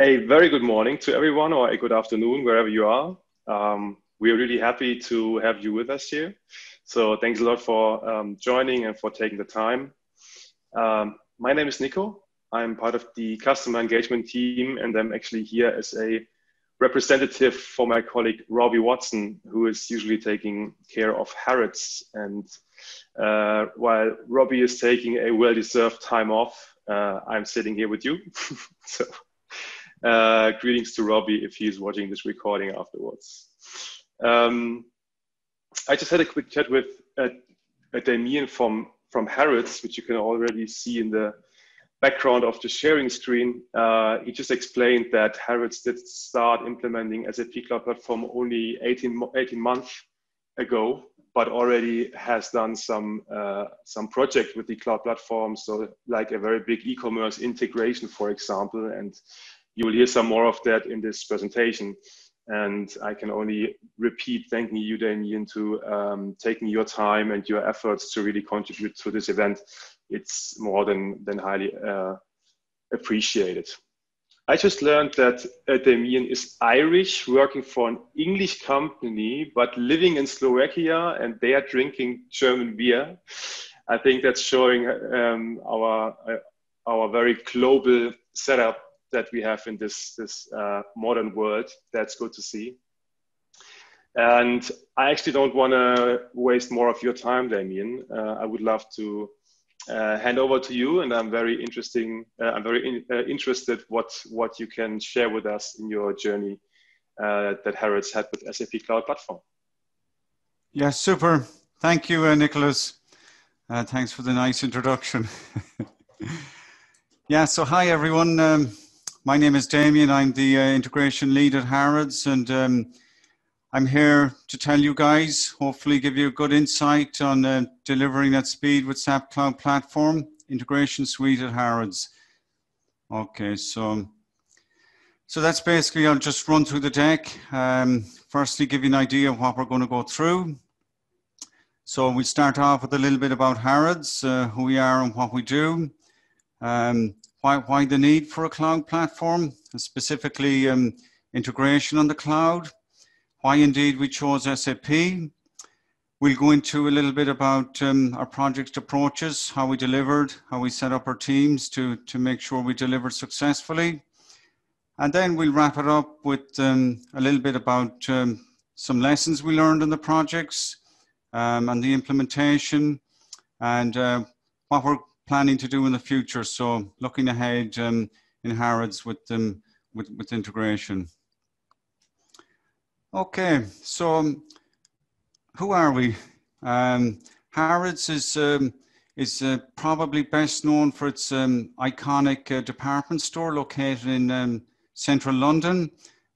A very good morning to everyone, or a good afternoon, wherever you are. Um, we are really happy to have you with us here. So thanks a lot for um, joining and for taking the time. Um, my name is Nico. I'm part of the customer engagement team, and I'm actually here as a representative for my colleague Robbie Watson, who is usually taking care of Harrods. And uh, while Robbie is taking a well-deserved time off, uh, I'm sitting here with you. so uh, greetings to Robbie if he's watching this recording afterwards. Um, I just had a quick chat with uh, Damien from, from Harrods, which you can already see in the background of the sharing screen. Uh, he just explained that Harrods did start implementing SAP Cloud Platform only 18, 18 months ago, but already has done some uh, some project with the cloud platform. So like a very big e-commerce integration, for example, and you will hear some more of that in this presentation. And I can only repeat thanking you, Damien, to um, taking your time and your efforts to really contribute to this event. It's more than, than highly uh, appreciated. I just learned that uh, Damien is Irish, working for an English company, but living in Slovakia, and they are drinking German beer. I think that's showing um, our uh, our very global setup that we have in this this uh, modern world. That's good to see. And I actually don't want to waste more of your time, Damien. Uh, I would love to uh, hand over to you, and I'm very interesting. Uh, I'm very in, uh, interested what what you can share with us in your journey uh, that Harrods had with SAP Cloud Platform. Yeah, super. Thank you, Nicholas. thanks for the nice introduction. yeah, so hi everyone. Um, my name is Damien. I'm the uh, integration lead at Harrods, and um, I'm here to tell you guys, hopefully, give you a good insight on uh, delivering at speed with SAP Cloud Platform integration suite at Harrods. Okay, so so that's basically. I'll just run through the deck. Um, firstly, give you an idea of what we're going to go through. So we start off with a little bit about Harrods, uh, who we are and what we do. Um, why, why the need for a cloud platform, specifically um, integration on the cloud, why indeed we chose SAP. We'll go into a little bit about um, our project approaches, how we delivered, how we set up our teams to, to make sure we delivered successfully. And then we'll wrap it up with um, a little bit about um, some lessons we learned in the projects um, and the implementation and uh, what we're planning to do in the future. So looking ahead um, in Harrods with them with, with integration. Okay, so um, who are we? Um, Harrods is um, is uh, probably best known for its um, iconic uh, department store located in um, central London.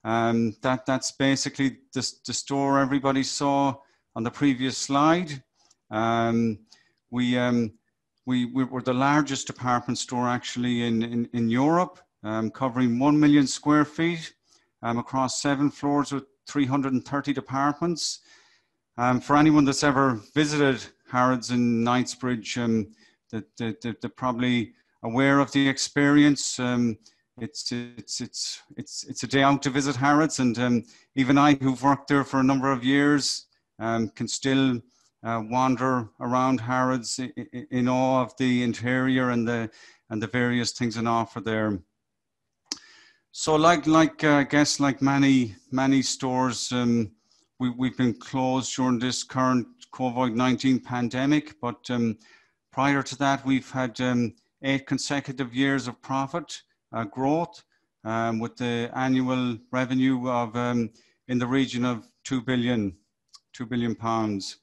Um, that that's basically the, the store everybody saw on the previous slide. Um, we um, we, we were the largest department store actually in, in, in Europe, um, covering 1 million square feet um, across seven floors with 330 departments. Um, for anyone that's ever visited Harrods in Knightsbridge, um, that, they're probably aware of the experience. Um, it's, it's, it's, it's, it's a day out to visit Harrods, and um, even I, who've worked there for a number of years, um, can still uh, wander around Harrods in, awe of the interior and the and the various things on offer there. So, like like uh, I guess like many many stores, um, we we've been closed during this current COVID nineteen pandemic. But um, prior to that, we've had um, eight consecutive years of profit uh, growth, um, with the annual revenue of um, in the region of two billion, two billion pounds.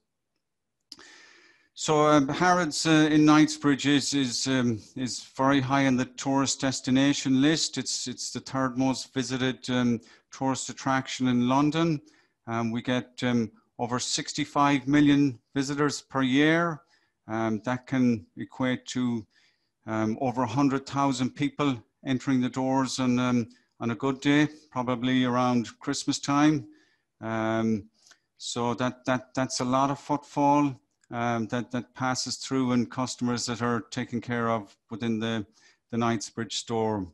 So um, Harrods uh, in Knightsbridge is is um, is very high on the tourist destination list. It's it's the third most visited um, tourist attraction in London. Um, we get um, over 65 million visitors per year. Um, that can equate to over 100,000 people entering the doors on on a good day, probably around Christmas time. so that that that's a lot of footfall um, that, that passes through and customers that are taken care of within the, the Knightsbridge store.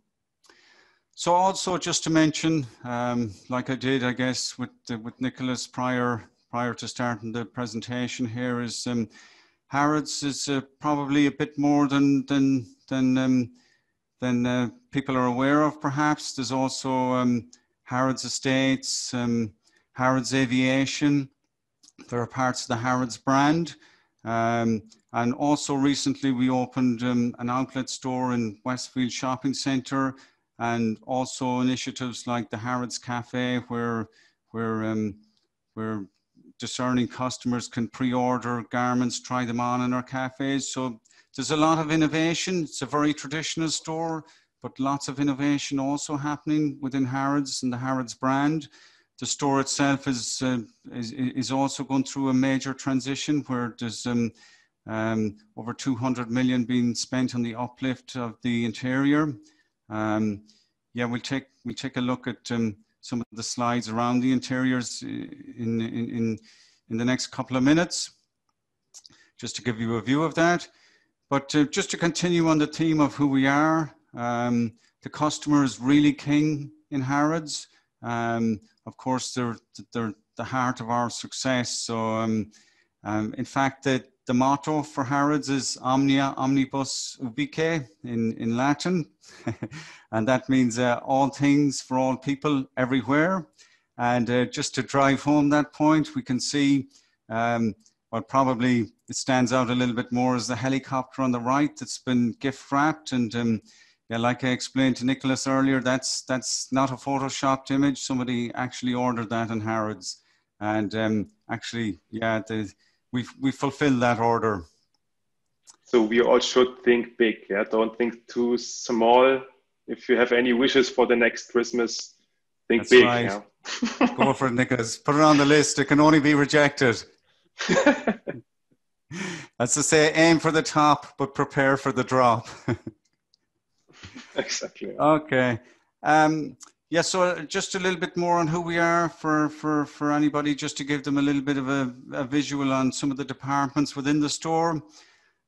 so also just to mention, um, like I did, I guess, with with Nicholas prior prior to starting the presentation here, is um, Harrods is uh, probably a bit more than than than um, than uh, people are aware of. Perhaps there's also um, Harrods Estates, um, Harrods Aviation. There are parts of the Harrods brand. Um, and also recently we opened um, an outlet store in Westfield Shopping Centre and also initiatives like the Harrods Cafe where, where, um, where discerning customers can pre-order garments, try them on in our cafes. So there's a lot of innovation. It's a very traditional store, but lots of innovation also happening within Harrods and the Harrods brand. The store itself is, uh, is, is also going through a major transition where there's um, um, over 200 million being spent on the uplift of the interior. Um, yeah, we'll take, we'll take a look at um, some of the slides around the interiors in, in, in, in the next couple of minutes, just to give you a view of that. But uh, just to continue on the theme of who we are, um, the customer is really king in Harrods. Um, of course, they're, they're the heart of our success. So, um, um, in fact, the, the motto for Harrods is Omnia Omnibus Ubique in, in Latin. and that means uh, all things for all people everywhere. And uh, just to drive home that point, we can see um, what probably it stands out a little bit more is the helicopter on the right that's been gift wrapped and um, yeah, like I explained to Nicholas earlier, that's that's not a photoshopped image. Somebody actually ordered that in Harrods, and um, actually, yeah, the, we we fulfilled that order. So we all should think big. Yeah, don't think too small. If you have any wishes for the next Christmas, think that's big. Right. Yeah. Go for it, Nicholas. Put it on the list. It can only be rejected. That's to say, aim for the top, but prepare for the drop. exactly. Okay. Um, yeah, so just a little bit more on who we are for, for, for anybody, just to give them a little bit of a, a visual on some of the departments within the store.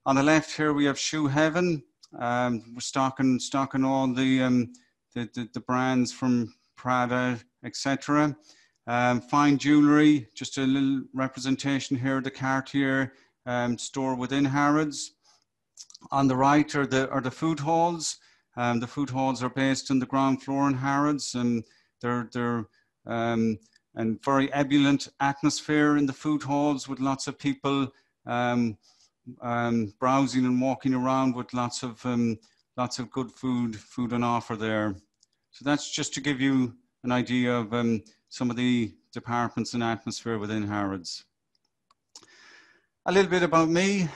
On the left here, we have Shoe Heaven. Um, we're stocking, stocking all the, um, the, the, the brands from Prada, etc. Um, fine jewelry, just a little representation here, the Cartier um, store within Harrods. On the right are the, are the food halls. Um, the food halls are based on the ground floor in Harrods and they're, they're um, and very ebullient atmosphere in the food halls with lots of people um, um, browsing and walking around with lots of um, lots of good food food on offer there. So that's just to give you an idea of um, some of the departments and atmosphere within Harrods. A little bit about me.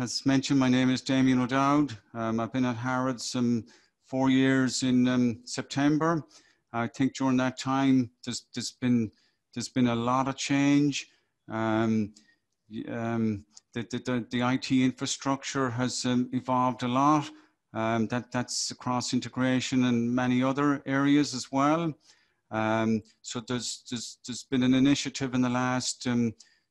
Um, as mentioned, my name is Damien O'Dowd. Um, I've been at Harrods um, four years in um, September. I think during that time, there's, there's been there's been a lot of change. Um, um, the, the, the, IT infrastructure has um, evolved a lot. that, that's across integration and many other areas as well. so there's, there's, there's been an initiative in the last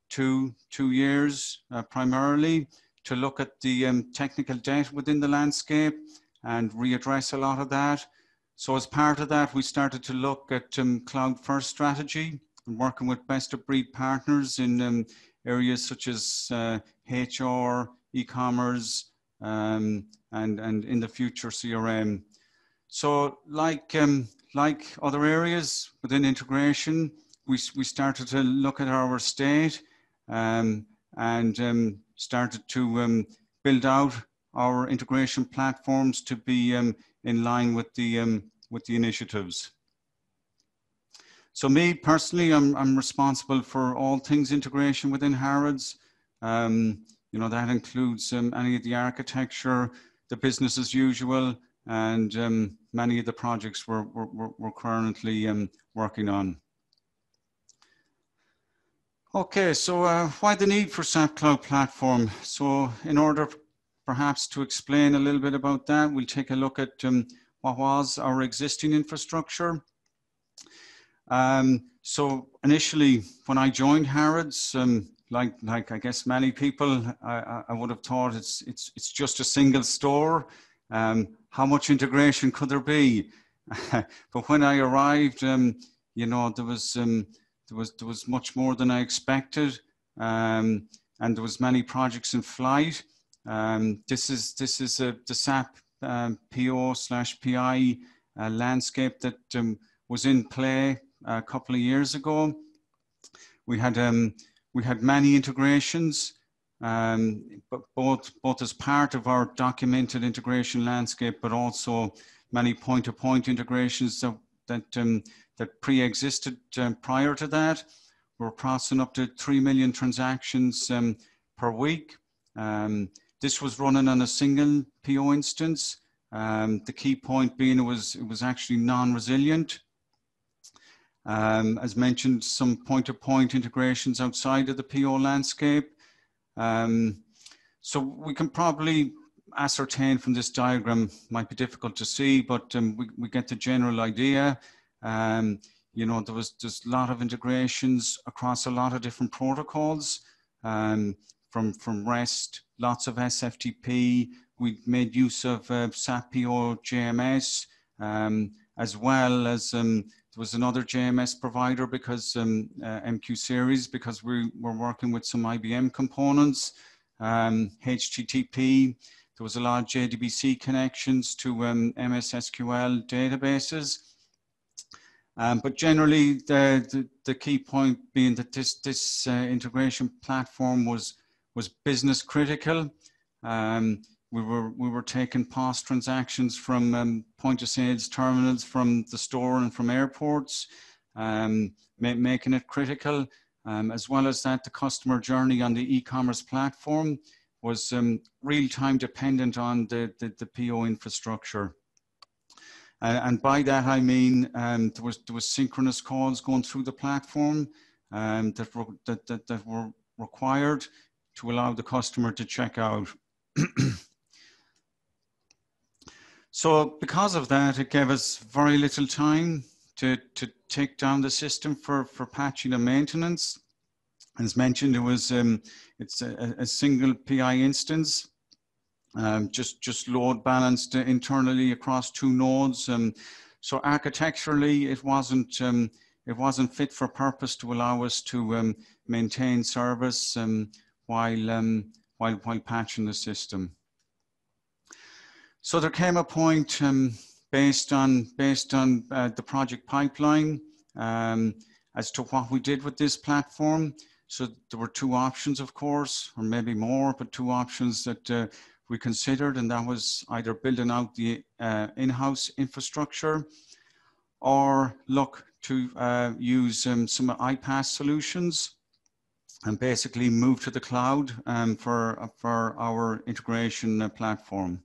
two, two years uh, primarily to look at the um, technical debt within the landscape and readdress a lot of that. So as part of that, we started to look at um, cloud first strategy and working with best of breed partners in um, areas such as uh, HR, e-commerce, um, and, and in the future CRM. So like, um, like other areas within integration, we, we started to look at our state um, and um, started to um, build out our integration platforms to be um, in line with the, um, with the initiatives. So me personally, I'm, I'm responsible for all things integration within Harrods. Um, you know, that includes any of the architecture, the business as usual, and um, many of the projects we're, we're, we're currently um, working on. Okay, so uh, why the need for SAP Cloud Platform? So in order perhaps to explain a little bit about that, we'll take a look at um, what was our existing infrastructure. Um, so initially, when I joined Harrods, um, like, like I guess many people, I, I, would have thought it's, it's, it's just a single store. Um, how much integration could there be? but when I arrived, um, you know, there was um, there was there was much more than I expected, um, and there was many projects in flight. Um, this is this is a, the SAP um, PO slash PI uh, landscape that um, was in play a couple of years ago. We had um, we had many integrations, um, but both both as part of our documented integration landscape, but also many point-to-point integrations that that, um, that pre-existed um, prior to that. We're processing up to three million transactions um, per week. Um, this was running on a single PO instance. Um, the key point being it was it was actually non-resilient. As mentioned, some point-to-point integrations outside of the PO landscape. So we can probably ascertain from this diagram, might be difficult to see, but um, we, we get the general idea. Um, you know, there was just a lot of integrations across a lot of different protocols um, from, from REST, lots of SFTP. We made use of uh, PO JMS, um, as well as um, there was another JMS provider because um, uh, MQ series because we were working with some IBM components, HTTP. There was a lot of JDBC connections to um, MS SQL databases. Um, but generally, the, the, the, key point being that this, this uh, integration platform was, was business critical. Um, we were we were taking POS transactions from um, point of sales terminals from the store and from airports, um, ma making it critical. Um, as well as that, the customer journey on the e-commerce platform was um, real-time dependent on the, the, the PO infrastructure. Uh, and by that I mean um, there was there was synchronous calls going through the platform um, that, were, that, that that were required to allow the customer to check out. So because of that, it gave us very little time to, to take down the system for, for patching and maintenance. As mentioned, it was um, it's a, a, single PI instance, um, just just load balanced internally across two nodes. Um, so architecturally, it wasn't um, it wasn't fit for purpose to allow us to um, maintain service um, while while while patching the system. So there came a point based on based on uh, the project pipeline as to what we did with this platform. So there were two options, of course, or maybe more, but two options that uh, we considered, and that was either building out the uh, in-house infrastructure or look to uh, use um, some iPaaS solutions and basically move to the cloud um, for, for our integration uh, platform.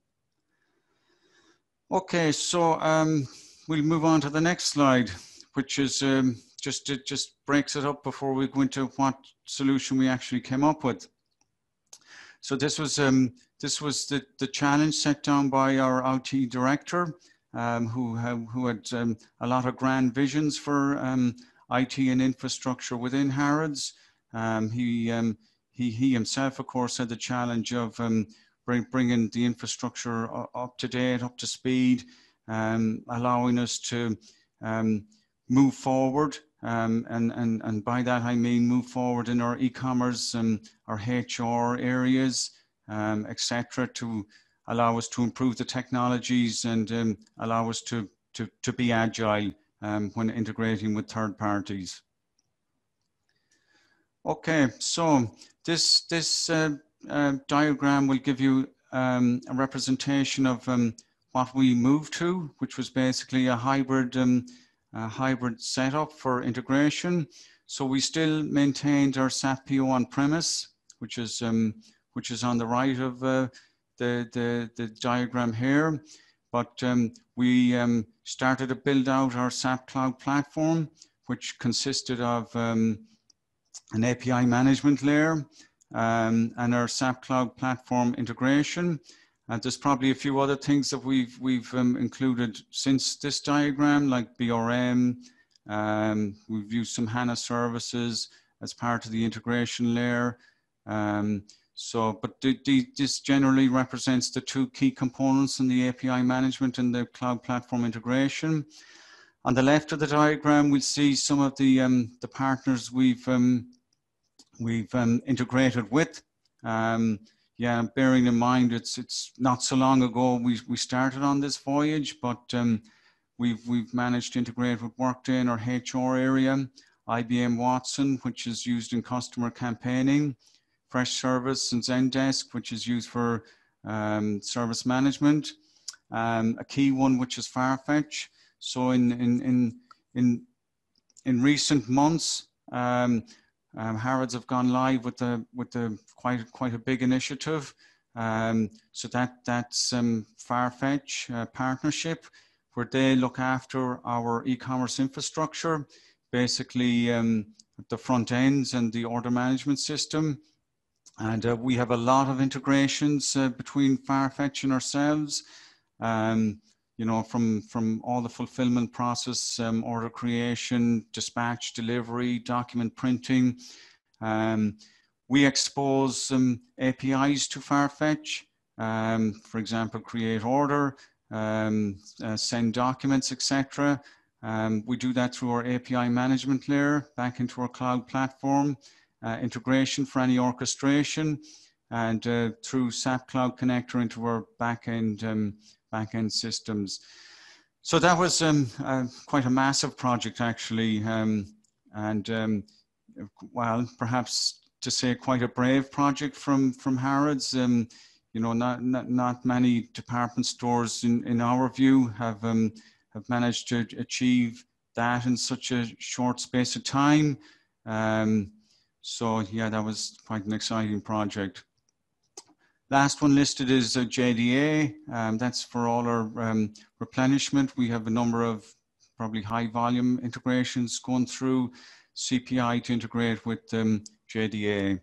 Okay, so um, we'll move on to the next slide, which is um, just it just breaks it up before we go into what solution we actually came up with. So this was um, this was the, the challenge set down by our IT director, um, who who had um, a lot of grand visions for um, IT and infrastructure within Harrods. Um, he he he himself, of course, had the challenge of bring, bringing the infrastructure up to date, up to speed, um, allowing us to um, move forward. Um, and, and, and by that, I mean move forward in our e-commerce and our HR areas, um, etc., to allow us to improve the technologies and um, allow us to, to, to be agile um, when integrating with third parties. Okay, so this, this uh, uh, diagram will give you um, a representation of um, what we moved to, which was basically a hybrid, um, hybrid setup for integration. So we still maintained our SAP PO on premise, which is um, which is on the right of uh, the, the, the diagram here. But um, we um, started to build out our SAP Cloud platform, which consisted of an API management layer, um, and our SAP Cloud Platform integration. And there's probably a few other things that we've, we've um, included since this diagram, like BRM. Um, we've used some HANA services as part of the integration layer. Um, So, but the, the, this generally represents the two key components in the API management and the cloud platform integration. On the left of the diagram, we'll see some of the, um, the partners we've, um, we've um, integrated with. Um, yeah, bearing in mind it's, it's not so long ago we, we started on this voyage, but um, we've, we've managed to integrate with Workday in our HR area, IBM Watson, which is used in customer campaigning, Freshservice and Zendesk, which is used for um, service management. Um, a key one, which is Farfetch. So in, in, in, in, in recent months, um, um, Harrods have gone live with the with the quite quite a big initiative. Um, so that that's um, Farfetch uh, partnership, where they look after our e-commerce infrastructure, basically um, the front ends and the order management system, and uh, we have a lot of integrations uh, between Farfetch and ourselves. Um, you know, from from all the fulfillment process, um, order creation, dispatch, delivery, document printing. Um, we expose some APIs to Farfetch. Um, for example, create order, um, uh, send documents, etc. Um, we do that through our API management layer back into our cloud platform uh, integration for any orchestration and uh, through SAP Cloud Connector into our backend um, backend systems. So that was um, uh, quite a massive project actually, um, and um, well, perhaps to say quite a brave project from from Harrods. Um, you know, not, not not many department stores in in our view have um, have managed to achieve that in such a short space of time. Um, so yeah, that was quite an exciting project. Last one listed is JDA. Um, that's for all our um, replenishment. We have a number of probably high volume integrations going through CPI to integrate with um, JDA.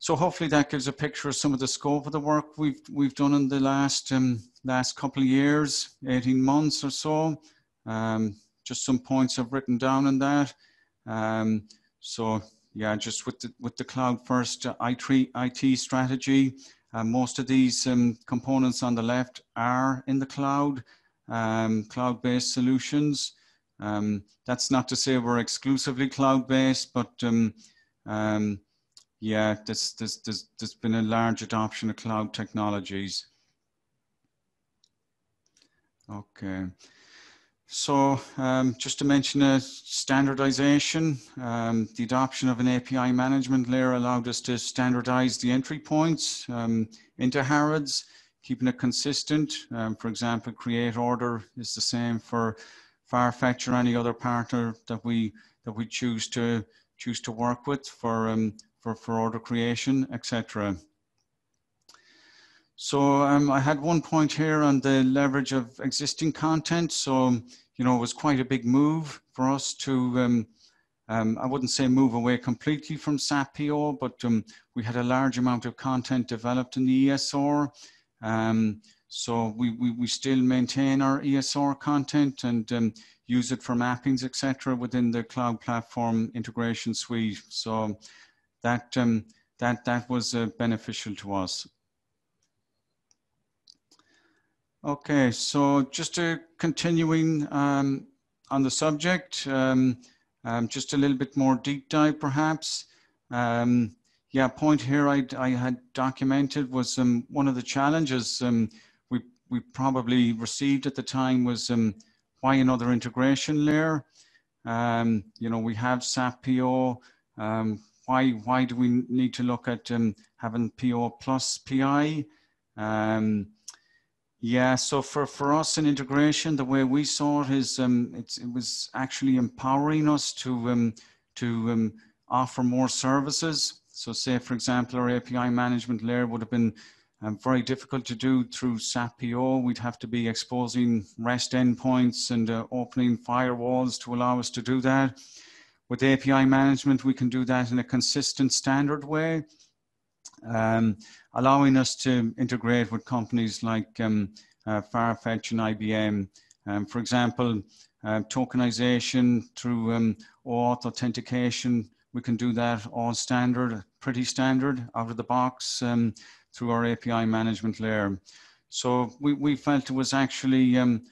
So hopefully that gives a picture of some of the scope of the work we've we've done in the last um, last couple of years, 18 months or so. Um, just some points I've written down in that. Um, so yeah, just with the, with the cloud first IT, IT strategy, uh, most of these um, components on the left are in the cloud, um, cloud-based solutions. Um, that's not to say we're exclusively cloud-based, but um, yeah, there's, there's, there's, there's been a large adoption of cloud technologies. Okay. So um, just to mention a standardization, um, the adoption of an API management layer allowed us to standardize the entry points um, into Harrods, keeping it consistent. Um, for example, create order is the same for Farfetch or any other partner that we that we choose to choose to work with for um, for, for order creation, etc. So um, I had one point here on the leverage of existing content. So, you know, it was quite a big move for us to, um, um, I wouldn't say move away completely from SAP PO, but um, we had a large amount of content developed in the ESR. Um, so we, we, we, still maintain our ESR content and um, use it for mappings, etc., within the cloud platform integration suite. So that, that, that was uh, beneficial to us. Okay, so just a continuing um, on the subject, um, um, just a little bit more deep dive perhaps. Um, yeah, point here I, I had documented was um, one of the challenges um, we, we probably received at the time was why another integration layer? you know, we have SAP PO. why, why do we need to look at having PO plus PI? Yeah, so for, for us in integration, the way we saw it is um, it was actually empowering us to, um, to um, offer more services. So say, for example, our API management layer would have been um, very difficult to do through SAP PO. We'd have to be exposing REST endpoints and uh, opening firewalls to allow us to do that. With API management, we can do that in a consistent standard way um, allowing us to integrate with companies like um, uh, Farfetch and IBM. Um, for example, uh, tokenization through um, OAuth authentication we can do that all standard, pretty standard out of the box um, through our API management layer. So we, we felt it was actually, um,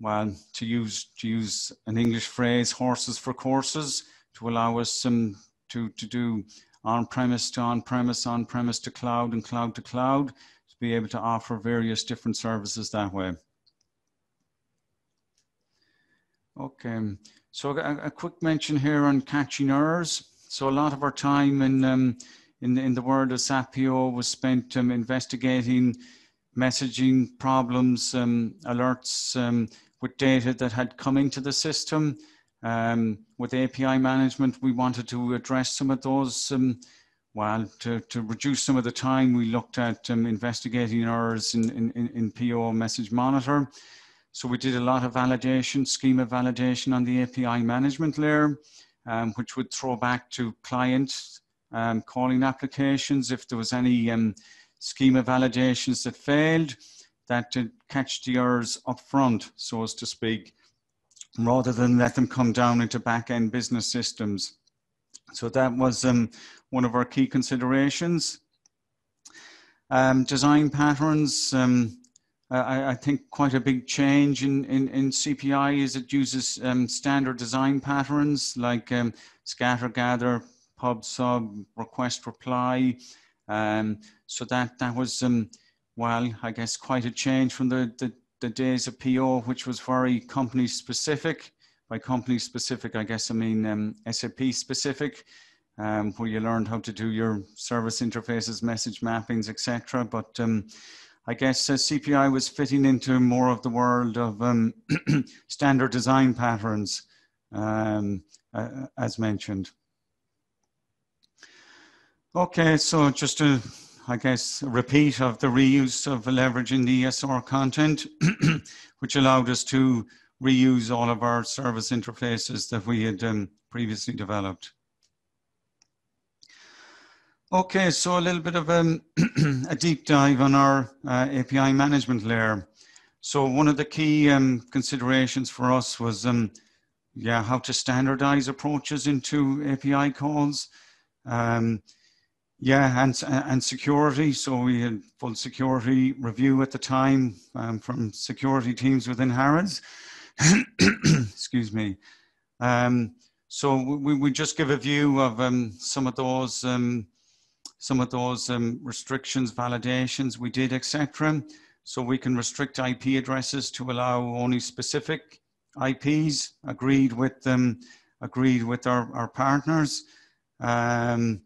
well, to use, to use an English phrase, horses for courses, to allow us um, to, to do on-premise to on-premise, on-premise to cloud and cloud to cloud, to be able to offer various different services that way. Okay, so a, a quick mention here on catching errors. So a lot of our time in, um, in, in the world of SAP PO was spent um, investigating messaging problems, um, alerts um, with data that had come into the system. Um, with API management, we wanted to address some of those. Um, well, to, to reduce some of the time, we looked at um, investigating errors in, in, in PO Message Monitor. So we did a lot of validation, schema validation on the API management layer, um, which would throw back to client um, calling applications if there was any um, schema validations that failed, that to catch the errors up front, so as to speak, rather than let them come down into back-end business systems. So that was um, one of our key considerations. Um, design patterns, um, I, I, think quite a big change in, in, in CPI is it uses um, standard design patterns like um, scatter, gather, pub, sub, request, reply. Um, so that, that was, well, I guess quite a change from the, the, the days of PO, which was very company specific. By company specific, I guess I mean um, SAP specific, um, where you learned how to do your service interfaces, message mappings, etc. But um, I guess uh, CPI was fitting into more of the world of um, standard design patterns, uh, as mentioned. Okay, so just to I guess, a repeat of the reuse of leveraging the ESR content, which allowed us to reuse all of our service interfaces that we had um, previously developed. Okay, so a little bit of um, a deep dive on our uh, API management layer. So one of the key um, considerations for us was, um, yeah, how to standardize approaches into API calls. Um, yeah, and and security. So we had full security review at the time um, from security teams within Harrods. Excuse me. Um, so we, we just give a view of um, some of those um, some of those um, restrictions, validations we did, etc. So we can restrict IP addresses to allow only specific IPs agreed with them, agreed with our, our partners. Um,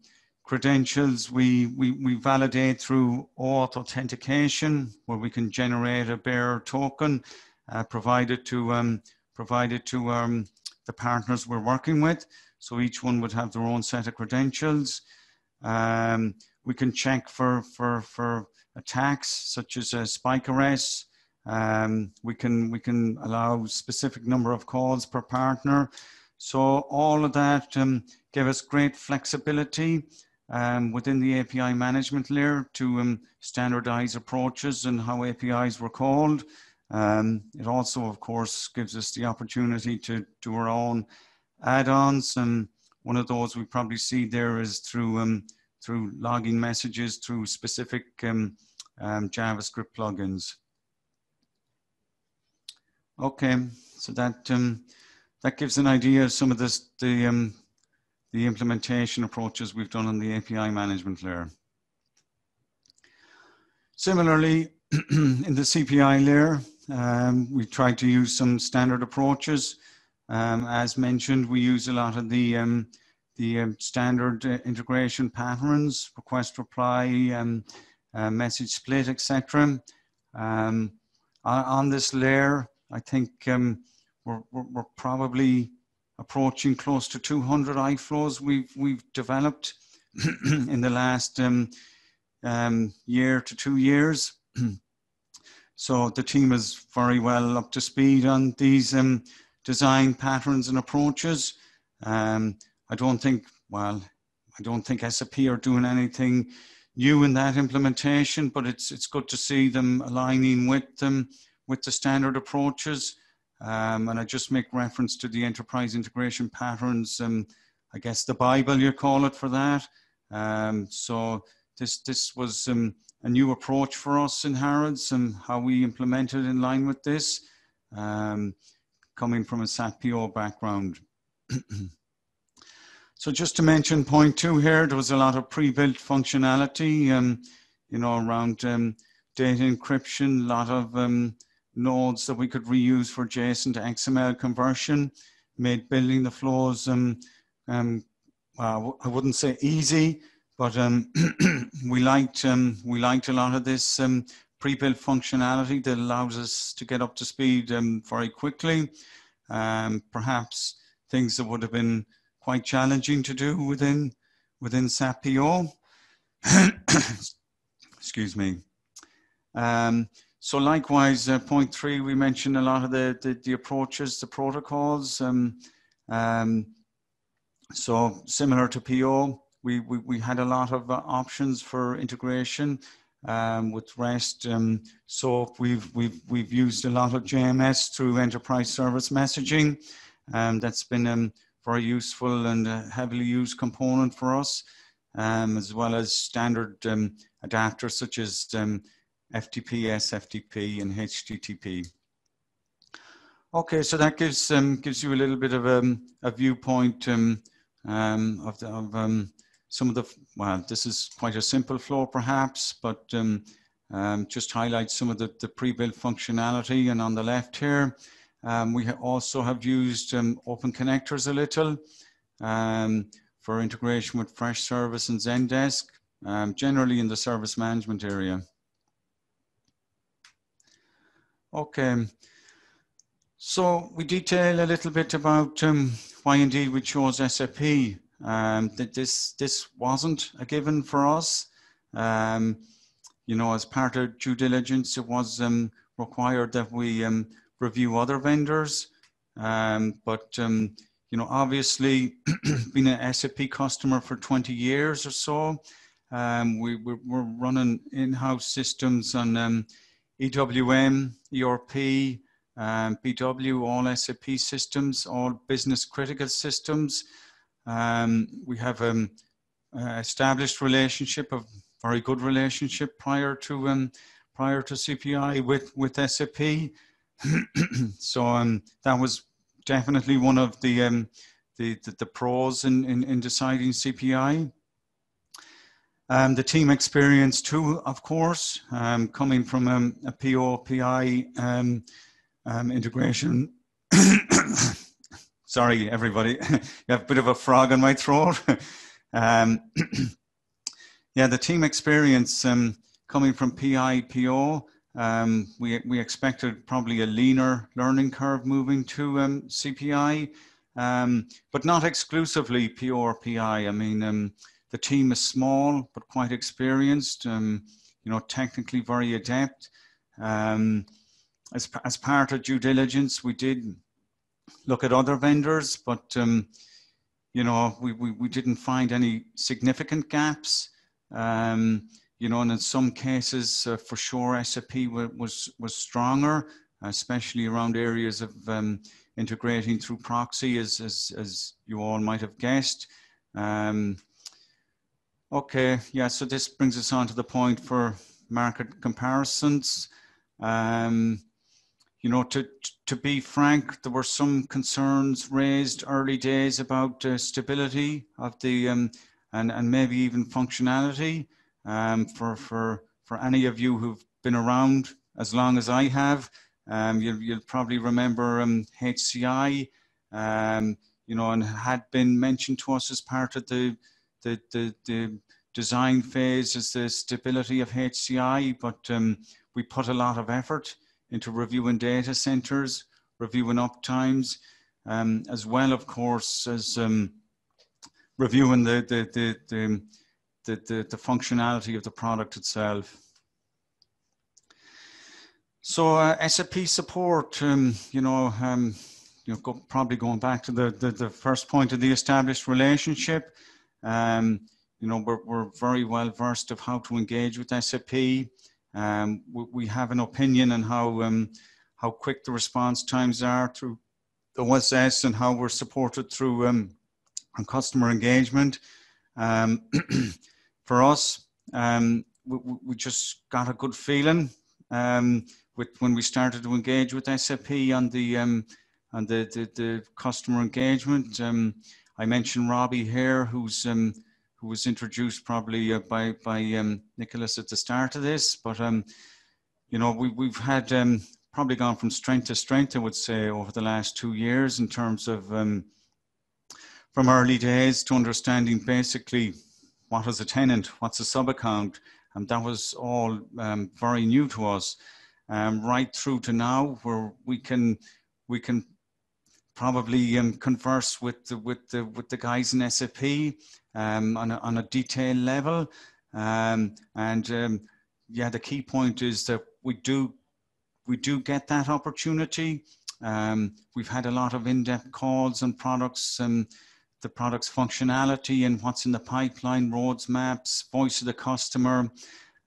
credentials we, we, we validate through OAuth authentication where we can generate a bearer token uh, provided to um, provided to um, the partners we're working with. So each one would have their own set of credentials. Um, we can check for for for attacks such as a Spike Arrest um, we can we can allow specific number of calls per partner. So all of that um, give us great flexibility um, within the API management layer to um, standardize approaches and how APIs were called. Um, it also, of course, gives us the opportunity to do our own add-ons. And one of those we probably see there is through um, through logging messages through specific um, um, JavaScript plugins. Okay, so that that gives an idea of some of this, the the implementation approaches we've done on the API management layer. Similarly, in the CPI layer, um, we tried to use some standard approaches. Um, as mentioned, we use a lot of the, um, the um, standard uh, integration patterns, request reply, um, uh, message split, etc. Um, on, this layer, I think we're, we're, we're probably approaching close to 200 iFlows we've we've developed in the last um, um, year to two years. so the team is very well up to speed on these um, design patterns and approaches. Um, I don't think, well, I don't think SAP are doing anything new in that implementation, but it's it's good to see them aligning with them with the standard approaches. Um, and I just make reference to the enterprise integration patterns. Um, I guess the Bible you call it for that. Um, so this this was um, a new approach for us in Harrods and how we implemented in line with this, um, coming from a SAP PO background. so just to mention point two here, there was a lot of pre-built functionality, um, you know, around data encryption, a lot of nodes that we could reuse for JSON to XML conversion, made building the flows, um, um, I wouldn't say easy, but um, we liked um, we liked a lot of this um, pre-built functionality that allows us to get up to speed um, very quickly. Perhaps things that would have been quite challenging to do within within SAP PO. Excuse me. Um, so likewise, uh, point three, we mentioned a lot of the, the, the approaches, the protocols. Um, um, so similar to PO, we, we, we had a lot of uh, options for integration um, with REST. Um, so we've, we've, we've used a lot of JMS through enterprise service messaging. Um, that's been a um, very useful and heavily used component for us, as well as standard adapters such as FTP, SFTP, and HTTP. Okay, so that gives um, gives you a little bit of um, a viewpoint um, of, the, of some of the, well, this is quite a simple flow perhaps, but um, um, just highlight some of the, the pre-built functionality. And on the left here, um, we ha also have used um, open connectors a little um, for integration with Freshservice and Zendesk, um, generally in the service management area. Okay, so we detail a little bit about why indeed we chose SAP um, that this this wasn't a given for us. Um, you know, as part of due diligence, it was um, required that we um, review other vendors. Um, but um, you know, obviously, being an SAP customer for 20 years or so, we, we're, we're, running in-house systems on EWM, ERP, um, BW, all SAP systems, all business critical systems. Um, we have um, established relationship, a very good relationship prior to um, prior to CPI with with SAP. so um, that was definitely one of the um, the, the, the, pros in, in, in deciding CPI. Um, the team experience too, of course, um, coming from um, a PO, PI um, um, integration Sorry, everybody. you have a bit of a frog in my throat. um, yeah, the team experience coming from PIPO, um, we, we expected probably a leaner learning curve moving to CPI, but not exclusively PO or PI. I mean, the team is small, but quite experienced, you know, technically very adept. as, as part of due diligence, we did look at other vendors, but um, you know, we, we, we didn't find any significant gaps. Um, you know, and in some cases, uh, for sure, SAP was was stronger, especially around areas of um, integrating through proxy, as, as as you all might have guessed. Um, okay, yeah. So this brings us on to the point for market comparisons. Um, you know, to, to be frank, there were some concerns raised early days about uh, stability of the, um, and, and maybe even functionality. Um, for, for, for any of you who've been around as long as I have, um, you'll, you'll probably remember um, HCI, um, you know, and had been mentioned to us as part of the, the, the, the design phase is the stability of HCI, but um, we put a lot of effort into reviewing data centers, reviewing uptimes, um, as well, of course, as um, reviewing the, the, the, the, the, the, the functionality of the product itself. So uh, SAP support, um, you know, um, you know, go, probably going back to the, the, the, first point of the established relationship, um, you know, we're, we're very well versed of how to engage with SAP. Um, we, we, have an opinion on how um, how quick the response times are through OSS and how we're supported through um, customer engagement. Um, for us, um, we, we, just got a good feeling um, with when we started to engage with SAP on the um, on the, the, the customer engagement. Um, I mentioned Robbie here, who's um, who was introduced probably uh, by by um, Nicholas at the start of this. But um, you know, we we've had um, probably gone from strength to strength, I would say, over the last two years in terms of um, from early days to understanding basically what is a tenant, what's a sub account, and that was all um, very new to us. Um, right through to now, where we can we can probably um, converse with the, with the with the guys in SAP um, on a, on a detailed level, um, and um, yeah, the key point is that we do we do get that opportunity. Um, we've had a lot of in-depth calls on products and the product's functionality and what's in the pipeline, roads, maps, voice of the customer.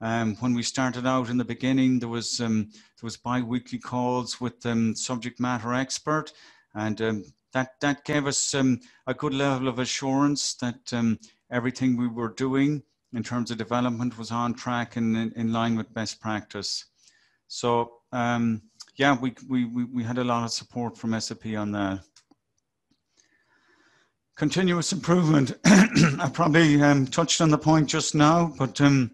Um, when we started out in the beginning, there was um, there was bi-weekly calls with um, subject matter expert, and um, that that gave us um, a good level of assurance that um, everything we were doing in terms of development was on track and in, in line with best practice. So um, yeah, we, we, we had a lot of support from SAP on that. Continuous improvement. I probably um, touched on the point just now, but um,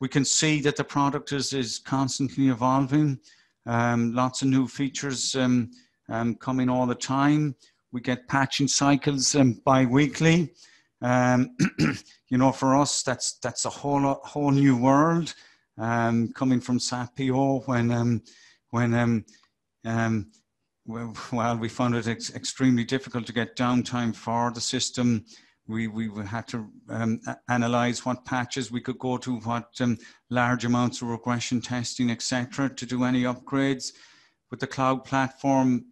we can see that the product is, is constantly evolving. Um, lots of new features um, um, coming all the time. We get patching cycles um, bi-weekly. you know, for us, that's that's a whole whole new world um, coming from SAP PO when um, when um, um, well, we found it ex extremely difficult to get downtime for the system. We, we had to um, analyze what patches we could go to, what um, large amounts of regression testing, etc., to do any upgrades. With the cloud platform,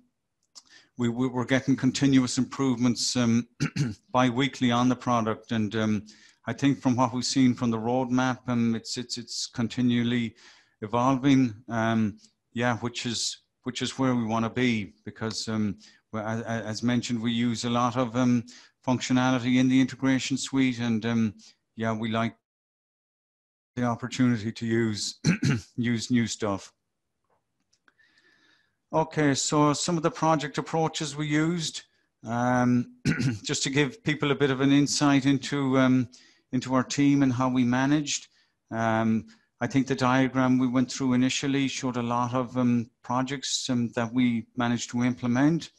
we, we were getting continuous improvements um, bi-weekly on the product, and um, I think from what we've seen from the roadmap, um, it's it's it's continually evolving. Um, yeah, which is which is where we want to be because, um, as, as, mentioned, we use a lot of um, functionality in the integration suite, and um, yeah, we like the opportunity to use use new stuff. Okay, so some of the project approaches we used, um, just to give people a bit of an insight into um, into our team and how we managed. Um, I think the diagram we went through initially showed a lot of um, projects um, that we managed to implement.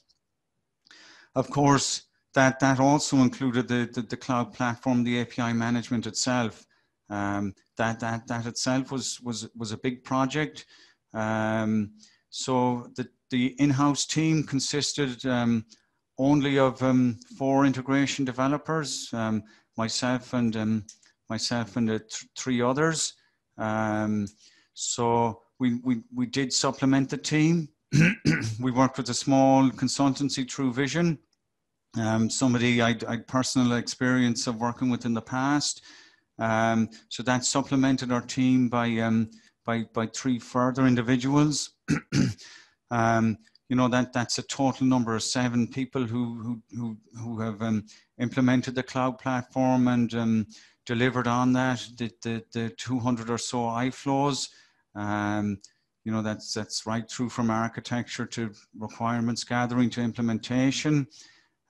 Of course, that, that also included the, the, the cloud platform, the API management itself. Um, that, that, that itself was, was, was a big project. Um, so the, the in-house team consisted um, only of um, four integration developers myself and um, myself and the th three others. Um, so we, we, we did supplement the team. we worked with a small consultancy, True Vision. Um, somebody I'd, I'd, personal experience of working with in the past. Um, so that supplemented our team by, um, by, by three further individuals. um, you know that that's a total number of seven people who who who, have um, implemented the cloud platform and um, delivered on that. The, the, the 200 or so iFlows. Um, you know that's that's right through from architecture to requirements gathering to implementation.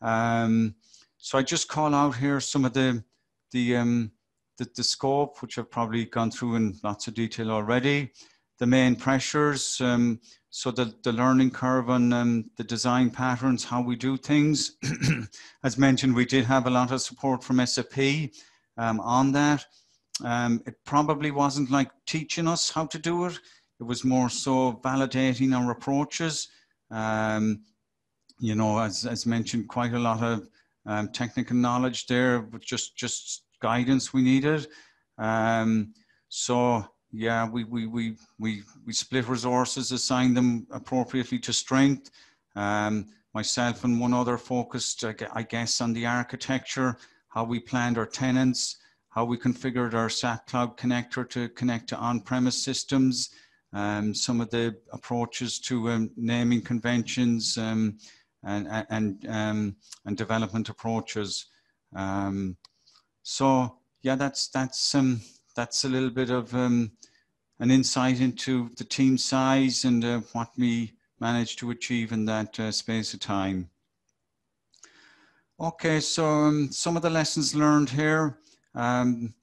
Um, so I just call out here some of the the, um, the the scope, which I've probably gone through in lots of detail already. The main pressures, um, so the, the learning curve on um, the design patterns, how we do things. As mentioned, we did have a lot of support from SAP um, on that. Um, it probably wasn't like teaching us how to do it. It was more so validating our approaches. Um, you know, as, as mentioned, quite a lot of um, technical knowledge there, but just, just guidance we needed. Um, so yeah, we, we, we, we, we split resources, assigned them appropriately to strength. Um, myself and one other focused, I guess, on the architecture, how we planned our tenants, how we configured our SAP Cloud Connector to connect to on-premise systems, um, some of the approaches to um, naming conventions um, and, and, um, and development approaches. So yeah, that's that's um, that's a little bit of um, an insight into the team size and uh, what we managed to achieve in that uh, space of time. Okay, so um, some of the lessons learned here, um,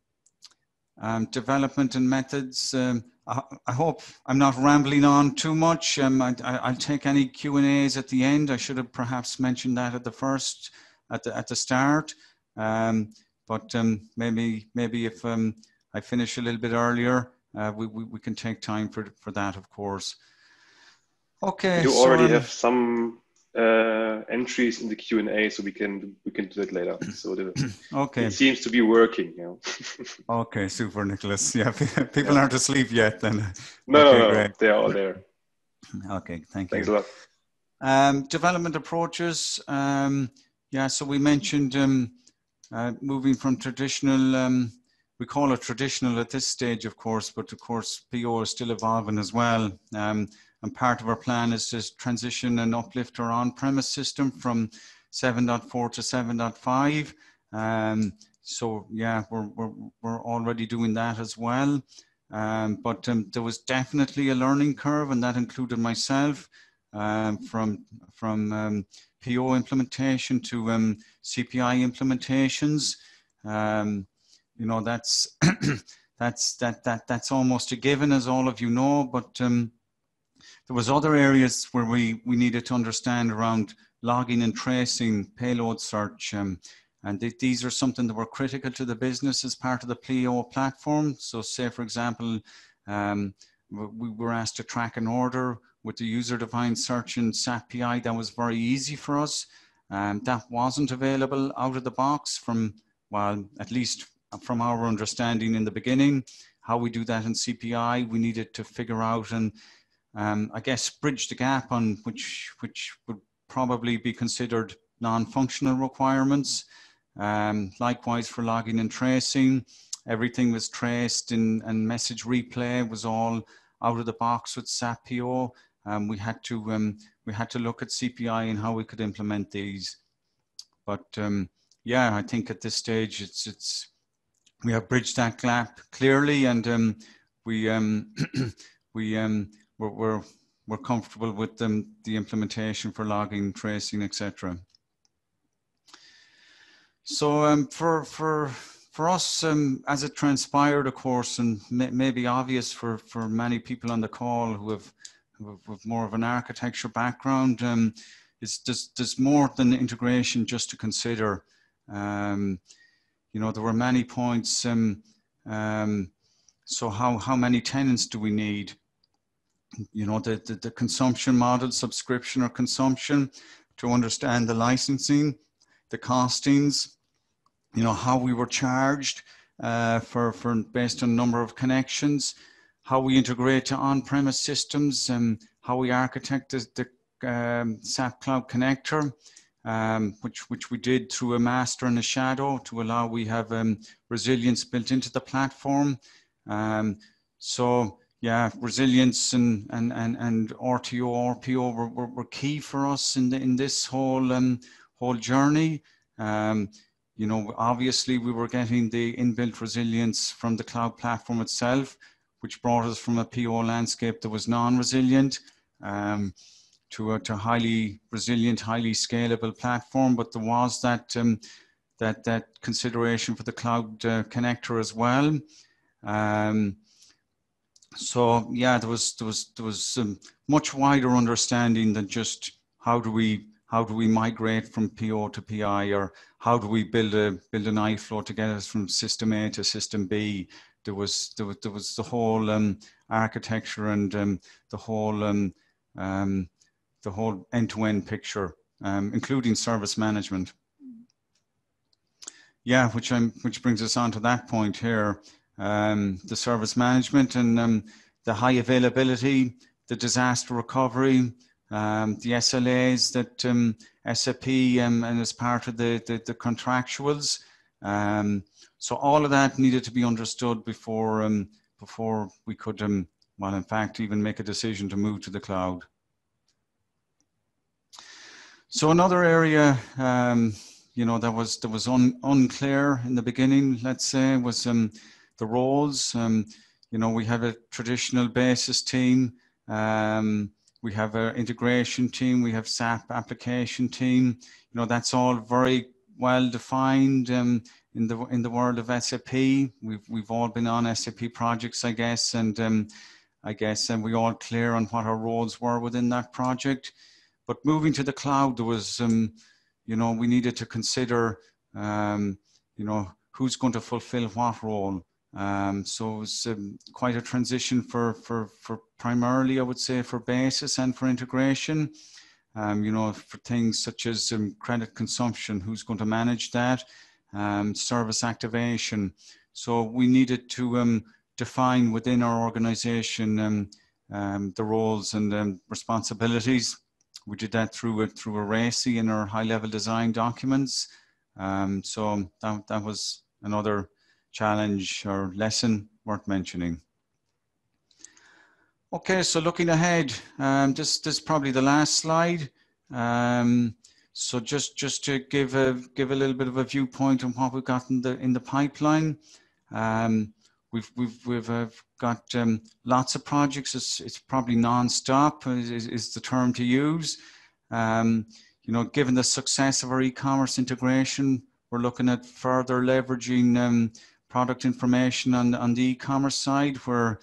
um, development and methods. Um, I, I, hope I'm not rambling on too much. I, will take any Q and A's at the end. I should have perhaps mentioned that at the first, at the at the start. Um, but maybe maybe if I finish a little bit earlier, uh, we, we, we can take time for for that, of course. Okay. You already have some uh, entries in the Q and A, so we can we can do it later. So the, okay, it seems to be working. You know? okay, super, Nicholas. Yeah, people yeah. aren't asleep yet. Then no, okay, no, no, they are all there. Okay, thank Thanks you. Thanks a lot. Um, development approaches. Um, yeah, so we mentioned um, uh, moving from traditional. Um, we call it traditional at this stage, of course, but of course PO is still evolving as well. Um, and part of our plan is to transition and uplift our on-premise system from 7.4 to 7.5. Um, so yeah, we're, we're, we're already doing that as well. Um, but um, there was definitely a learning curve and that included myself um, from, from um, PO implementation to um, CPI implementations. Um, you know, that's, that's, that, that, that's almost a given as all of you know, but there was other areas where we, we needed to understand around logging and tracing, payload search, um, and th these are something that were critical to the business as part of the PO platform. So say, for example, um, we were asked to track an order with the user-defined search in SAP PI. That was very easy for us. Um, that wasn't available out of the box from, well, at least from our understanding in the beginning. How we do that in CPI, we needed to figure out and um, I guess bridge the gap on which which would probably be considered non-functional requirements. Um, likewise for logging and tracing, everything was traced in, and message replay was all out of the box with SAP PO. Um, we had to um, we had to look at CPI and how we could implement these. But um, yeah, I think at this stage it's it's we have bridged that gap clearly, and um, we um, we we're, we're, we're comfortable with the implementation for logging, tracing, etc. So um, for, for, for us, um, as it transpired, of course, and may, may, be obvious for, for many people on the call who have, who have more of an architecture background, um, is there's, there's more than integration just to consider. Um, you know, there were many points. Um, um, so how, how many tenants do we need? you know, the, the, the, consumption model, subscription or consumption, to understand the licensing, the costings, you know, how we were charged uh, for, for based on number of connections, how we integrate to on-premise systems, and how we architect the, the um, SAP Cloud Connector, um, which, which we did through a master and a shadow to allow we have um, resilience built into the platform. Um, so yeah, resilience and and and, and RTO, RPO were, were, were key for us in the, in this whole um, whole journey. Um, you know, obviously we were getting the inbuilt resilience from the cloud platform itself, which brought us from a PO landscape that was non-resilient um, to a to highly resilient, highly scalable platform. But there was that um, that that consideration for the cloud uh, connector as well. Um, so yeah, there was there was there was much wider understanding than just how do we how do we migrate from PO to PI or how do we build a build an iFlow to get us from system A to system B. There was there was, there was the whole um, architecture and um, the whole um, um, the whole end-to-end picture, um, including service management. Yeah, which I'm which brings us on to that point here um, the service management and the high availability, the disaster recovery, the SLAs that SAP and as part of the, the, the contractuals. Um, so all of that needed to be understood before, before we could, well, in fact, even make a decision to move to the cloud. So another area you know, that was there was un, unclear in the beginning. Let's say was um, the roles. Um, you know, we have a traditional basis team. Um, we have an integration team. We have SAP application team. You know, that's all very well defined um, in the in the world of SAP. We've we've all been on SAP projects, I guess, and um, I guess, and we all clear on what our roles were within that project. But moving to the cloud, there was, um, you know, we needed to consider, um, you know, who's going to fulfill what role. Um, so it was um, quite a transition for, for, for primarily, I would say, for basis and for integration. Um, you know, for things such as credit consumption, who's going to manage that, um, service activation. So we needed to um, define within our organization um, um, the roles and um, responsibilities. We did that through a, through a RACI in our high level design documents. Um, so that, that was another challenge or lesson worth mentioning. Okay, so looking ahead, um, this, this is probably the last slide. Um, so just just to give a give a little bit of a viewpoint on what we've got in the in the pipeline. Um, we've we've we've uh, got um, lots of projects. It's it's probably non-stop is, is the term to use. Um, you know, given the success of our e-commerce integration, we're looking at further leveraging um, product information on on the e-commerce side, where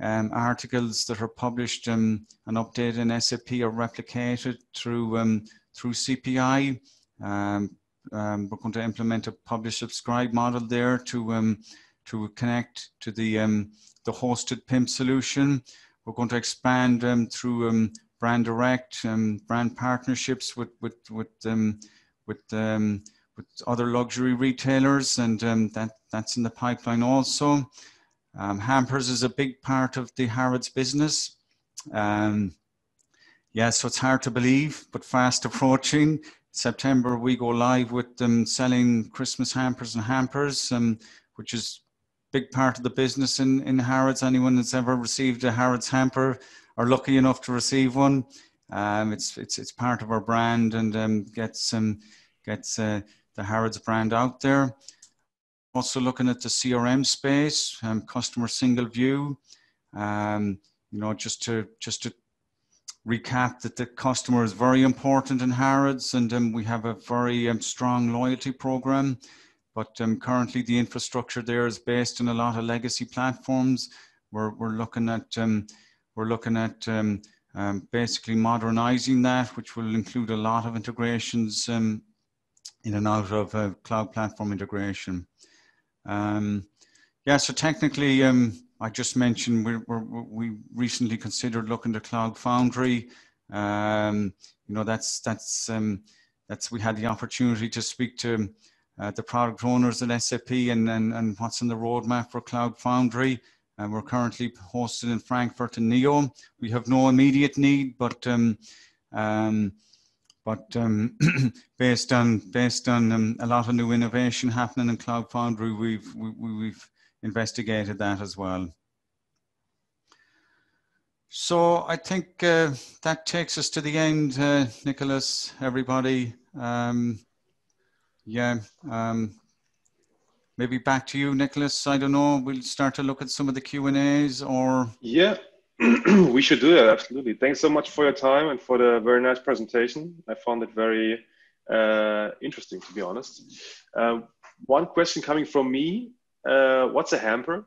um, articles that are published um, and updated in SAP are replicated through um, through CPI. Um, um, we're going to implement a publish subscribe model there to um, to connect to the the hosted PIM solution. We're going to expand through brand direct, brand partnerships with with with with with other luxury retailers, and that that's in the pipeline also. Um, hampers is a big part of the Harrods business. Um, yeah, so it's hard to believe, but fast approaching. September we go live with them um, selling Christmas hampers and hampers, um, which is big part of the business in, in Harrods. Anyone that's ever received a Harrods hamper are lucky enough to receive one. Um, it's, it's, it's part of our brand and um, gets, um, gets uh, the Harrods brand out there. Also looking at the CRM space, um, customer single view. Um, you know, just to just to recap that the customer is very important in Harrods, and um, we have a very um, strong loyalty program. But um, currently, the infrastructure there is based on a lot of legacy platforms. We're, we're looking at um, we're looking at basically modernizing that, which will include a lot of integrations in and out of uh, cloud platform integration. Um, yeah, so technically, I just mentioned we we recently considered looking to Cloud Foundry. you know, that's that's that's we had the opportunity to speak to uh, the product owners at SAP and, and, and what's in the roadmap for Cloud Foundry. And we're currently hosted in Frankfurt and NEO. We have no immediate need, but um, um, but um, based on based on um, a lot of new innovation happening in Cloud Foundry, we've we, we've investigated that as well. So I think uh, that takes us to the end, uh, Nicholas. Everybody. Um, yeah. Um, maybe back to you, Nicholas. I don't know. We'll start to look at some of the Q and A's, or yeah, we should do that. Absolutely. Thanks so much for your time and for the very nice presentation. I found it very uh, interesting, to be honest. Uh, one question coming from me: uh, What's a hamper?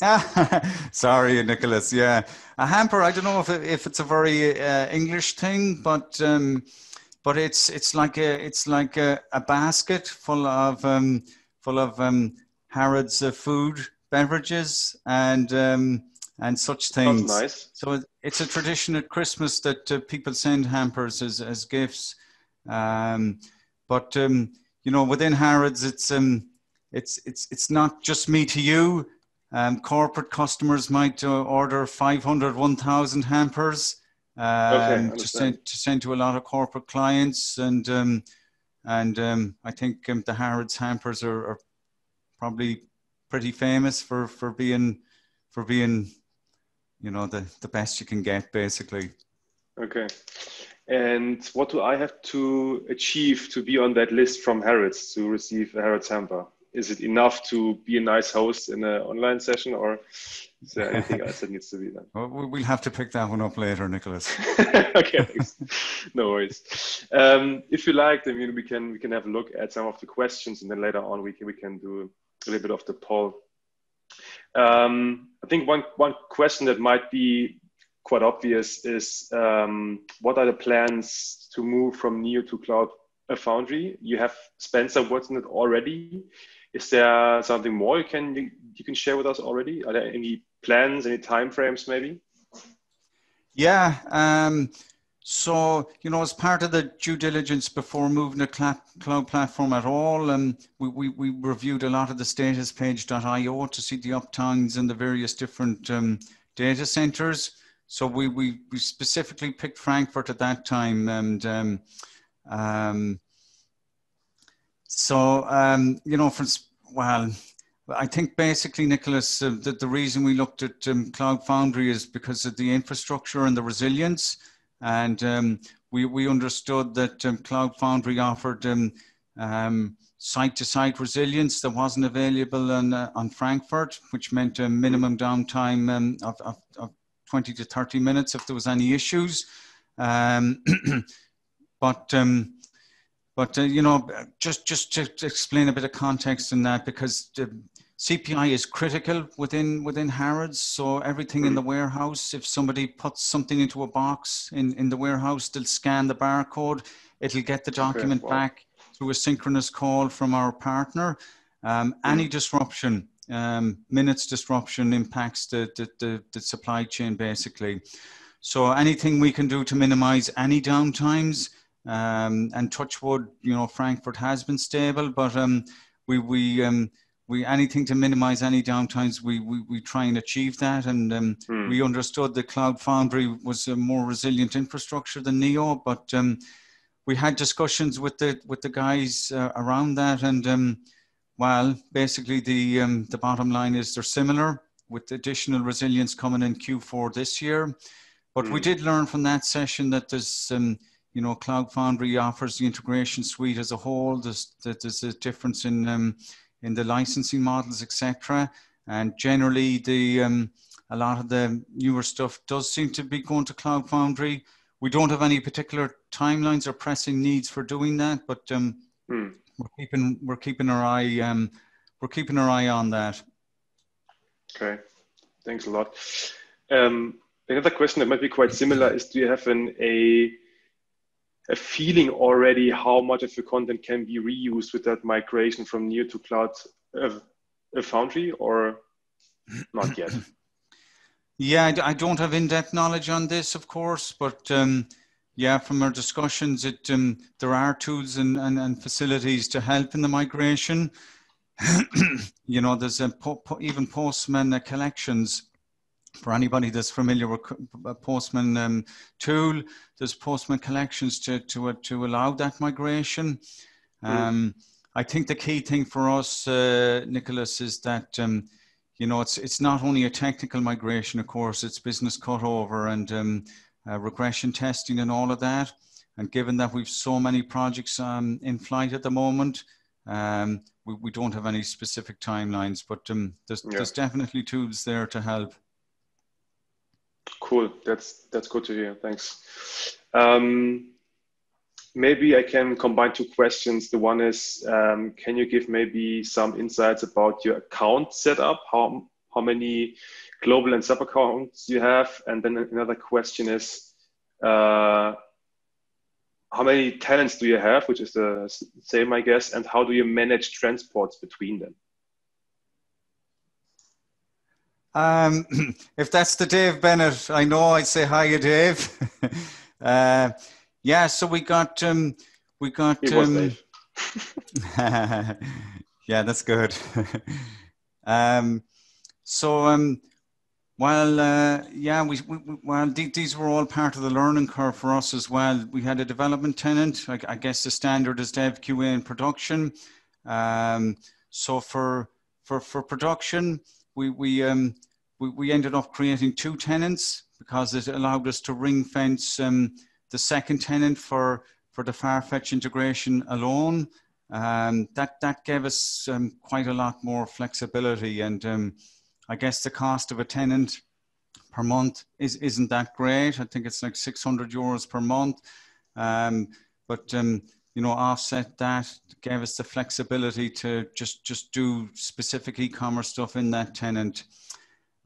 Sorry, Nicholas. Yeah, a hamper. I don't know if it, if it's a very uh, English thing, but. Um, but it's it's like a it's like a, a basket full of um, full of um, Harrods food, beverages, and um, and such things. That's nice. So it's a tradition at Christmas that uh, people send hampers as as gifts. Um, but um, you know, within Harrods, it's um, it's it's it's not just me to you. Um, corporate customers might uh, order 500, 1,000 hampers um, to send to send to a lot of corporate clients, and um, and um, I think um, the Harrods hampers are, are, probably pretty famous for for being for being, you know, the the best you can get, basically. Okay. And what do I have to achieve to be on that list from Harrods to receive a Harrods hamper? Is it enough to be a nice host in an online session, or is there anything else that needs to be done? Well, we'll have to pick that one up later, Nicholas. okay, no worries. Um, if you like, I mean, we can we can have a look at some of the questions, and then later on we can we can do a little bit of the poll. Um, I think one one question that might be quite obvious is um, what are the plans to move from Neo to Cloud Foundry? You have spent some work on it already. Is there something more you can you, you can share with us already? Are there any plans, any timeframes, maybe? Yeah. Um, so, you know, as part of the due diligence before moving to cloud platform at all, um, we, we, we reviewed a lot of the statuspage.io to see the uptimes and the various different um, data centers. So we, we, we specifically picked Frankfurt at that time. And um, um, so, um, you know, for, well, I think basically, Nicholas, uh, that the reason we looked at um, Cloud Foundry is because of the infrastructure and the resilience. And um, we, we understood that um, Cloud Foundry offered site to site resilience that wasn't available on, uh, on Frankfurt, which meant a minimum downtime um, of, of, of, 20 to 30 minutes if there was any issues. Um, but um, but uh, you know, just just to explain a bit of context in that, because CPI is critical within within Harrods. So everything in the warehouse, if somebody puts something into a box in in the warehouse, they'll scan the barcode. It'll get the document okay, wow. back through a synchronous call from our partner. Um, any mm. disruption um, minutes disruption impacts the, the, the, the, supply chain basically. So anything we can do to minimize any downtimes um, and touch wood, you know, Frankfurt has been stable, but um, we, we, um, we, anything to minimize any downtimes, we, we, we try and achieve that. And um, hmm. we understood that Cloud Foundry was a more resilient infrastructure than Neo, but um, we had discussions with the, with the guys uh, around that and well, basically the um, the bottom line is they're similar with additional resilience coming in Q4 this year. But mm. we hmm. did learn from that session that there's um, you know Cloud Foundry offers the integration suite as a whole. There's there's a difference in um, in the licensing models, etc. And generally, the um, a lot of the newer stuff does seem to be going to Cloud Foundry. We don't have any particular timelines or pressing needs for doing that, but um, mm we're keeping we're keeping our eye um, we're keeping our eye on that. Okay, thanks a lot. Um, another question that might be quite similar is: Do you have an a a feeling already how much of your content can be reused with that migration from Neo to cloud uh, a foundry or not yet? yeah, I, don't have in-depth knowledge on this, of course, but um, yeah, from our discussions, it um, there are tools and, and, and facilities to help in the migration. you know, there's a po po even Postman collections for anybody that's familiar with a Postman um, tool. There's Postman collections to to uh, to allow that migration. Hmm. Um, mm. I think the key thing for us, uh, Nicholas, is that um, you know it's it's not only a technical migration, of course, it's business cutover and um, uh, regression testing and all of that. And given that we've so many projects um, in flight at the moment, um, we, we don't have any specific timelines, but um, there's, yeah. there's definitely tools there to help. Cool. That's that's good to hear. Thanks. Um, maybe I can combine two questions. The one is, um, can you give maybe some insights about your account setup? How how many global and sub accounts you have? And then another question is, uh, how many tenants do you have, which is the same, I guess, and how do you manage transports between them? Um, if that's the Dave Bennett, I know I'd say hi, Dave. uh, yeah, so we got um, we got. Um, yeah, that's good. um, so um, well, uh, yeah, we, we, well, these were all part of the learning curve for us as well. We had a development tenant. I, I guess the standard is Dev QA in production. Um, so for for for production, we we um we, we ended up creating two tenants because it allowed us to ring fence um, the second tenant for, for the Farfetch integration alone, um, that, that gave us um, quite a lot more flexibility. And um, I guess the cost of a tenant per month is, isn't that great. I think it's like 600 euros per month. Um, but you know, offset that, gave us the flexibility to just just do specific e-commerce stuff in that tenant.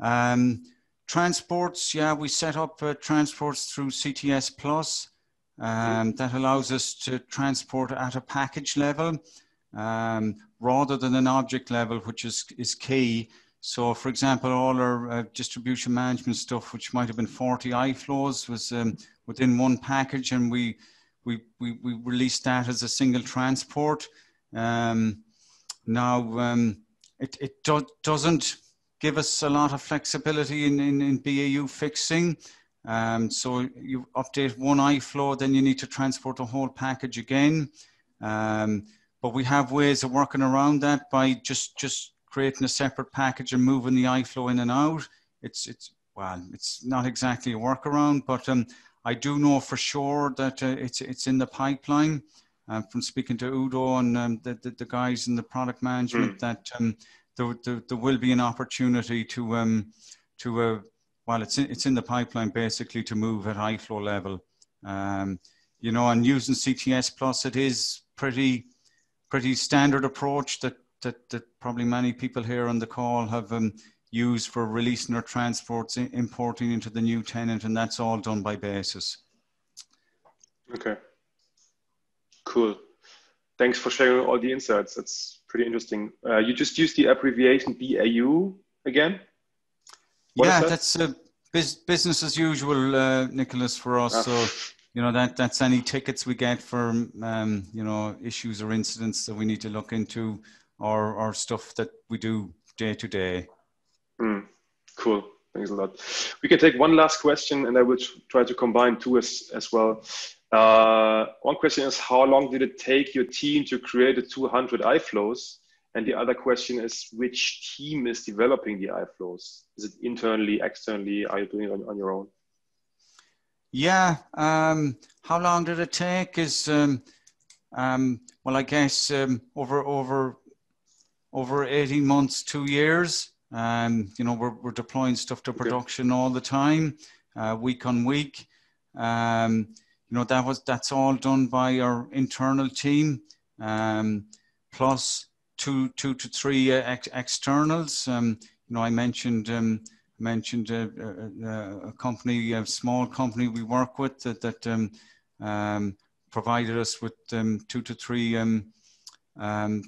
Um, transports, yeah, we set up uh, transports through CTS Plus. Um, that allows us to transport at a package level um, rather than an object level, which is, is key. So, for example, all our uh, distribution management stuff, which might have been 40 iFlows, was um, within one package, and we we, we, we released that as a single transport. Um, now, um, it, it do, doesn't give us a lot of flexibility in, in, in BAU fixing. Um, so you update one iFlow, then you need to transport the whole package again. Um, but we have ways of working around that by just, just creating a separate package and moving the iFlow in and out. It's, it's, well, it's not exactly a workaround, but um, I do know for sure that uh, it's it's in the pipeline. Uh, from speaking to Udo and um, the, the, the guys in the product management, mm. that um, there, there, there, will be an opportunity to um, to uh, well, it's in, it's in the pipeline basically to move at iFlow level. Um, you know, and using CTS Plus, it is pretty pretty standard approach that that, that probably many people here on the call have um, used for releasing or transports, importing into the new tenant, and that's all done by basis. Okay. Cool. Thanks for sharing all the insights. That's pretty interesting. Uh, you just used the abbreviation BAU again? What yeah, that? that's a business as usual, uh, Nicholas, for us. Ah. So, you know, that that's any tickets we get for, um, you know, issues or incidents that we need to look into or, or stuff that we do day to day. Mm, cool. Thanks a lot. We can take one last question, and I will try to combine two as, as well. Uh, one question is How long did it take your team to create the 200 iFlows? And the other question is Which team is developing the iFlows? Is it internally, externally? Are you doing it on, on your own? Yeah. Um, how long did it take? Is um, um, well, I guess um, over over over eighteen months, two years. Um, you know, we're, we're deploying stuff to production all the time, uh, week on week. Um, you know, that was that's all done by our internal team, um, plus two two to three uh, ex- externals. Um, you know, I mentioned um, mentioned a, a, a, company, a small company we work with that, that um, um, provided us with um, two to three um, um,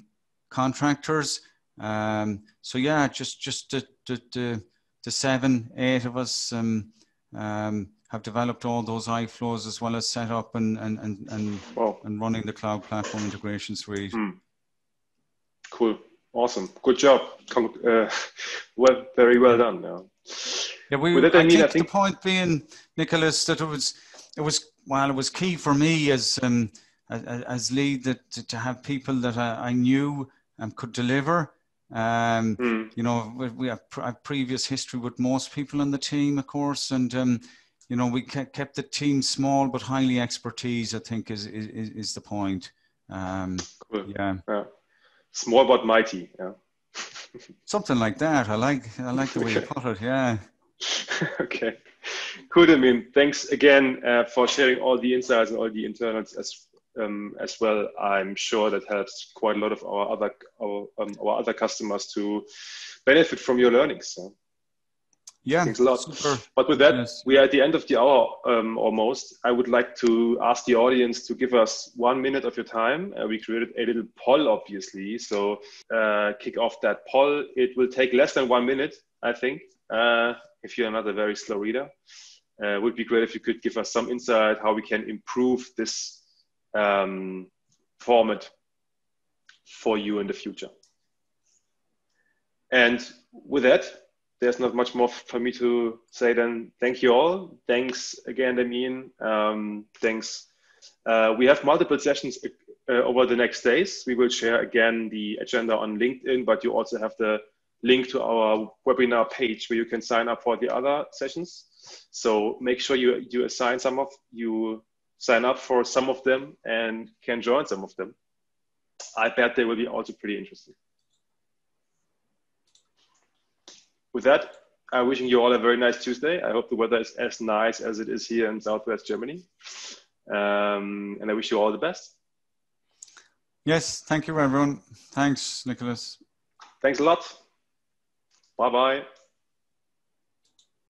contractors. Um, so yeah, just just the, the, the, the, seven, eight of us um, um, have developed all those iFlows as well as set up and and and and, wow. and running the cloud platform integration suite. Hmm. Cool, awesome, good job. Uh, well, very well done. Yeah, yeah we. That, I, I mean, think I think the point being, Nicholas, that it was it was well, it was key for me as um, as, as lead that to, to have people that I, I knew and could deliver um, mm. You know, we, we have a previous history with most people on the team, of course, and um, you know, we kept the team small but highly expertise. I think is is, is the point. Um, cool. yeah. yeah, small but mighty. Yeah, something like that. I like I like the way you put it. Yeah. okay, cool. I mean, thanks again uh, for sharing all the insights and all the internals as um, as well. I'm sure that helps quite a lot of our other our, um, our other customers to benefit from your learnings. So. Yeah, thanks a lot. Super. But with that, yes. we are at the end of the hour um, almost. I would like to ask the audience to give us one minute of your time. Uh, we created a little poll, obviously. So uh, kick off that poll. It will take less than one minute, I think, uh, if you're not a very slow reader. Uh, would be great if you could give us some insight how we can improve this um, format for you in the future. And with that, there's not much more for me to say than thank you all. Thanks again, Damien. Um, thanks. Uh, we have multiple sessions uh, over the next days. We will share again the agenda on LinkedIn, but you also have the link to our webinar page where you can sign up for the other sessions. So make sure you, you assign some of you sign up for some of them and can join some of them. I bet they will be also pretty interesting. With that, I'm wishing you all a very nice Tuesday. I hope the weather is as nice as it is here in Southwest Germany. Um, and I wish you all the best. Yes, thank you, everyone. Thanks, Nicholas. Thanks a lot. Bye bye.